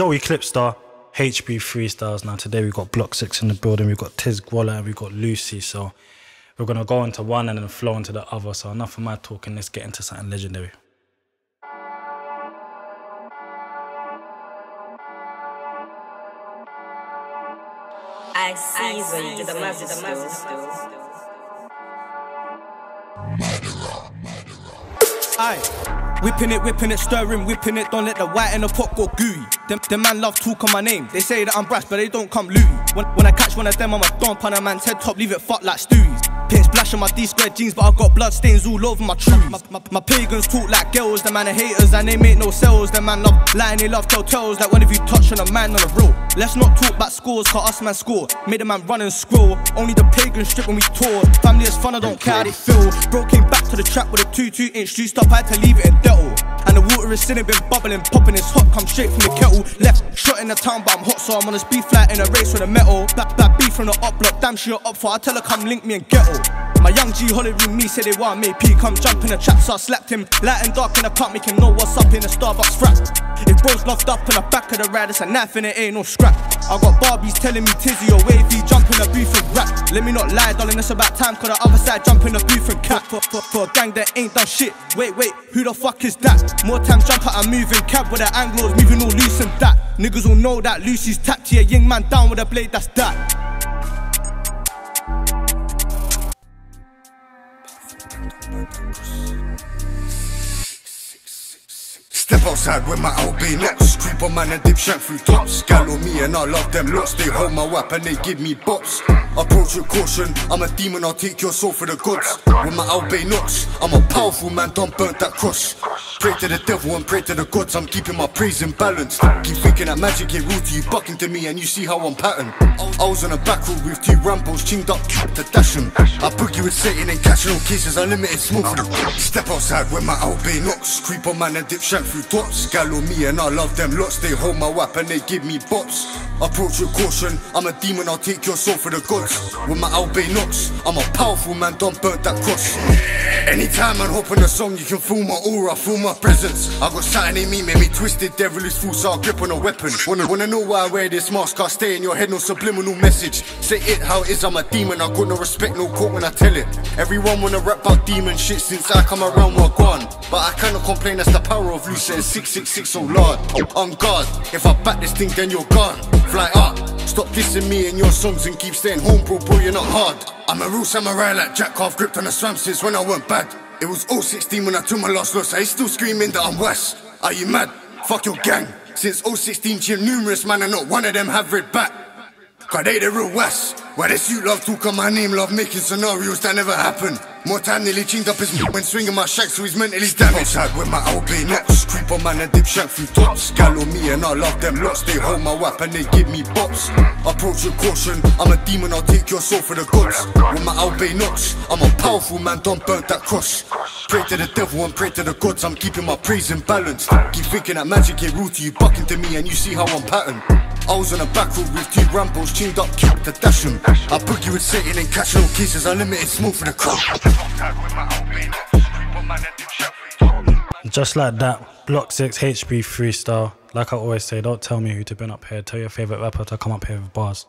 Joey Clipstar, HB Freestyles. Now today we've got Block 6 in the building, we've got Tzgwala and we've got Lucii. So we're gonna go into one and then flow into the other. So enough of my talking, let's get into something legendary. I season to the masses. Aye. Whipping it, whipping it, stirring, whipping it, don't let the white in the pot go gooey. Them, them man love talk on my name. They say that I'm brash, but they don't come loony. When, when I catch one of them, I'm a dump on a man's head top, leave it fuck like Stewie's. Splash on my D square jeans, but I got blood stains all over my trues. My, my, my pagans talk like girls, the man are haters, and they make no sales. The man love lying, they love tell tales, like when if you touch on a man on the road. Let's not talk about scores, cause us man score. Made a man run and scroll. Only the pagans strip when we tour. Family is fun, I don't care how they feel. Bro came back to the trap with a 2 2 inch juiced stop, I had to leave it in Delta. And the water is sitting, been bubbling, popping, it's hot, come straight from the kettle. Left, shot in the town, but I'm hot, so I'm on a speed flight in a race with a metal. Back, back beef from the up block, damn she up for. I tell her come link me and ghetto. My young G Hollywood me said they want me. P come jump in the trap so I slapped him. Light and dark in the park make him know what's up in the Starbucks rap If bro's locked up in the back of the ride it's a knife and it ain't no scrap. I got Barbies telling me Tizzy or wavy jump in the booth and rap? Let me not lie darling it's about time cause the other side jump in the booth and cap. For, for, for a gang that ain't done shit. Wait wait who the fuck is that? More time jump out a moving cab with the anglos moving all loose and that. Niggas will know that Lucii's tapped a young man down with a blade that's that Step outside with my LB nuts Creep on man and dip shank through tops. Gal on me and I love them looks They hold my weapon, and they give me bops Approach with caution. I'm a demon, I'll take your soul for the gods With my LB nuts I'm a powerful man, don't burn that cross Pray to the devil and pray to the gods I'm keeping my praise in balance. Keep thinking that magic ain't real to you Bucking to me and you see how I'm patterned. I was on a back road with two Rambos Chinged up to dash 'em. I book you with Satan and catching all cases Unlimited smoke for the Step outside with my LB nuts Creep on man and dip shank through tops Gal on me and I love them lots. They hold my weapon, they give me bops. Approach with caution. I'm a demon, I'll take your soul for the gods With my Albay Knox I'm a powerful man, don't burn that cross Anytime I hop on a song You can feel my aura, feel my presence. I got something in me, made me twisted Devilish fool, so I grip on a weapon. Wanna, wanna know why I wear this mask? I stay in your head, no subliminal message. Say it how it is, I'm a demon. I got no respect, no court when I tell it. Everyone wanna rap about demon shit Since I come around, we're gone. But I cannot complain, that's the power of Lucii and 666, oh Lord On guard, if I back this thing then you're gone. Fly up, stop dissing me in your songs And keep staying home bro, bro, you're not hard I'm a real samurai like Jack Half gripped on the swamp since when I went bad. It was all 016 when I took my last loss. I still screaming that I'm West Are you mad? Fuck your gang. Since all 016 chill numerous man and not one of them have red back. Cause they the real West Why this you love talk on my name? Love making scenarios that never happen. More time nearly chinged up his when swinging my shack So he's mentally damaged. Outside with my LB nuts Creep on man and dip shank through tops. Gal on me and I love them lots. They hold my weapon they give me bops. Approach with caution. I'm a demon I'll take your soul for the gods. With my LB nuts I'm a powerful man don't burn that cross. Pray to the devil and pray to the gods. I'm keeping my praise in balance. Keep thinking that magic ain't real to you. Bucking to me and you see how I'm patterned I was on a back road with two Rambos Tuned up, kept to dash 'em I boogie with Satan and catch no cases Unlimited smoke for the crowd Just like that, Block 6 HB Freestyle. Like I always say, don't tell me who to bring up here. Tell your favourite rapper to come up here with bars.